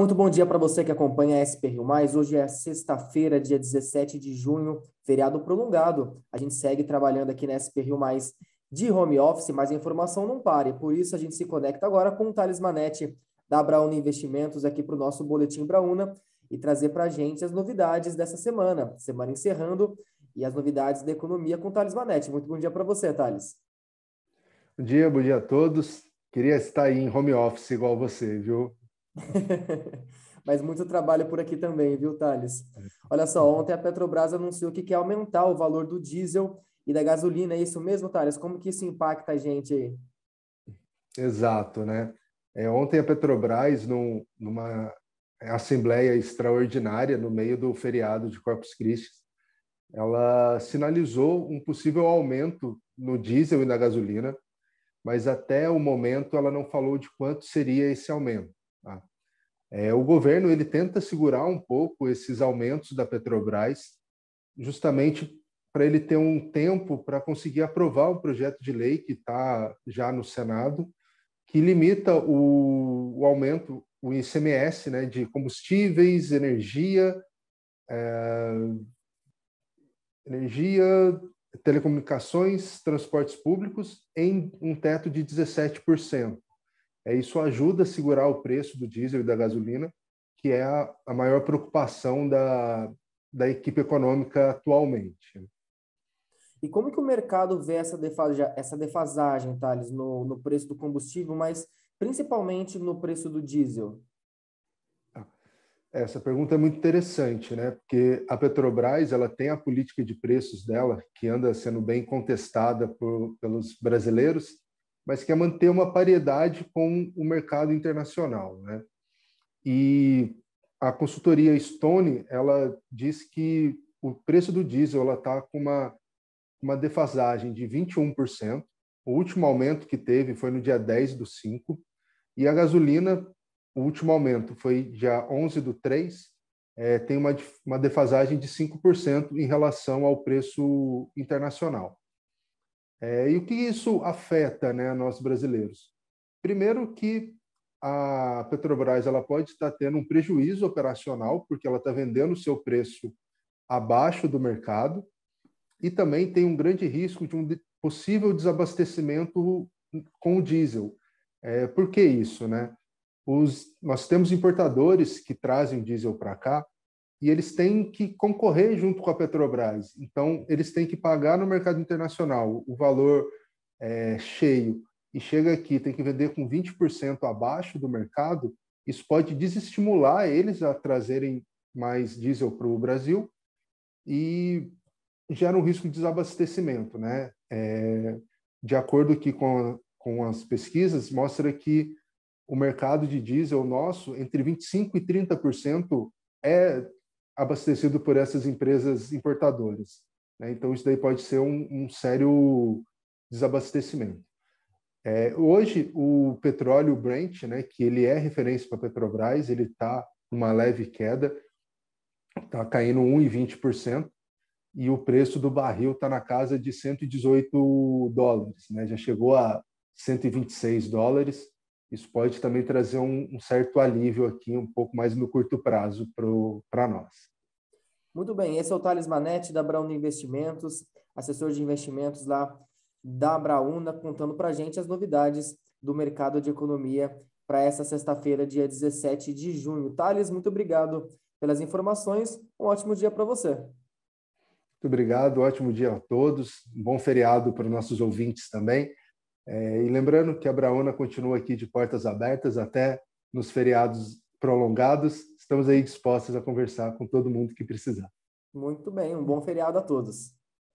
Muito bom dia para você que acompanha a SP Rio Mais. Hoje é sexta-feira, dia 17 de junho, feriado prolongado. A gente segue trabalhando aqui na SP Rio Mais de home office, mas a informação não pare. Por isso a gente se conecta agora com o Thales Manetti da Brauna Investimentos aqui para o nosso Boletim Brauna e trazer para a gente as novidades dessa semana. Semana encerrando e as novidades da economia com o Thales Manetti. Muito bom dia para você, Thales. Bom dia, bom dia a todos. Queria estar aí em home office igual você, viu? Mas muito trabalho por aqui também, viu, Thales? Olha só, ontem a Petrobras anunciou que quer aumentar o valor do diesel e da gasolina. É isso mesmo, Thales? Como que isso impacta a gente aí? Exato, né? É, ontem a Petrobras, num, numa assembleia extraordinária no meio do feriado de Corpus Christi, ela sinalizou um possível aumento no diesel e na gasolina, mas até o momento ela não falou de quanto seria esse aumento. É, o governo ele tenta segurar um pouco esses aumentos da Petrobras, justamente para ele ter um tempo para conseguir aprovar o projeto de lei que está já no Senado, que limita o, o, aumento, o ICMS, né, de combustíveis, energia, é, energia, telecomunicações, transportes públicos, em um teto de 17%. É, isso ajuda a segurar o preço do diesel e da gasolina, que é a, a maior preocupação da, da equipe econômica atualmente. E como que o mercado vê essa, essa defasagem, Thales, no, no preço do combustível, mas principalmente no preço do diesel? Ah, essa pergunta é muito interessante, né? Porque a Petrobras ela tem a política de preços dela que anda sendo bem contestada por, pelos brasileiros mas quer manter uma paridade com o mercado internacional, né? E a consultoria Stone, ela diz que o preço do diesel ela está com uma uma defasagem de 21%. O último aumento que teve foi no dia 10 do 5, e a gasolina, o último aumento foi dia 11 do 3, é, tem uma, uma defasagem de 5% em relação ao preço internacional. É, e o que isso afeta né, nós brasileiros? Primeiro que a Petrobras ela pode estar tendo um prejuízo operacional, porque ela está vendendo o seu preço abaixo do mercado, e também tem um grande risco de um possível desabastecimento com o diesel. É, por que isso? Né? Os, nós temos importadores que trazem diesel para cá e eles têm que concorrer junto com a Petrobras. Então, eles têm que pagar no mercado internacional o valor é, cheio e chega aqui, tem que vender com 20% abaixo do mercado, isso pode desestimular eles a trazerem mais diesel para o Brasil e gera um risco de desabastecimento. Né? É, de acordo aqui com, com as pesquisas, mostra que o mercado de diesel nosso, entre 25% e 30% é abastecido por essas empresas importadoras. Né? Então, isso daí pode ser um, um sério desabastecimento. É, hoje, o petróleo Brent, né, que ele é referência para a Petrobras, ele está uma leve queda, está caindo 1,20%, e o preço do barril está na casa de 118 dólares, né? já chegou a 126 dólares. Isso pode também trazer um, um certo alívio aqui, um pouco mais no curto prazo para nós. Muito bem, esse é o Thales Manetti, da Brauna Investimentos, assessor de investimentos lá da Brauna, contando para a gente as novidades do mercado de economia para essa sexta-feira, dia 17 de junho. Thales, muito obrigado pelas informações. Um ótimo dia para você. Muito obrigado, ótimo dia a todos. Um bom feriado para os nossos ouvintes também. É, e lembrando que a Brauna continua aqui de portas abertas até nos feriados prolongados estamos aí dispostos a conversar com todo mundo que precisar. Muito bem, um bom feriado a todos.